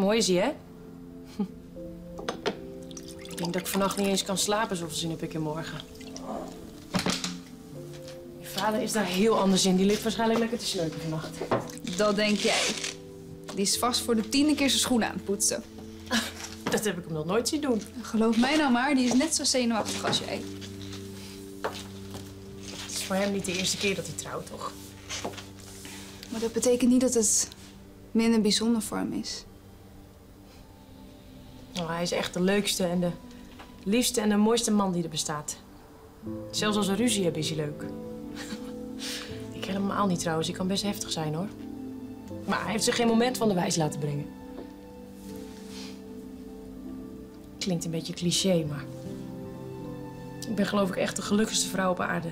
Mooi is hij, hè? Ik denk dat ik vannacht niet eens kan slapen, zoveel zin heb ik in morgen. Je vader is daar heel anders in. Die ligt waarschijnlijk lekker te sleupen vannacht. Dat denk jij. Die is vast voor de tiende keer zijn schoenen aan het poetsen. Dat heb ik hem nog nooit zien doen. Geloof mij nou maar, die is net zo zenuwachtig als jij. Het is voor hem niet de eerste keer dat hij trouwt, toch? Maar dat betekent niet dat het minder bijzonder voor hem is. Hij is echt de leukste en de liefste en de mooiste man die er bestaat. Zelfs als we ruzie hebben, is hij leuk. ik helemaal niet trouwens. Ik kan best heftig zijn, hoor. Maar hij heeft zich geen moment van de wijs laten brengen. Klinkt een beetje cliché, maar... Ik ben geloof ik echt de gelukkigste vrouw op aarde.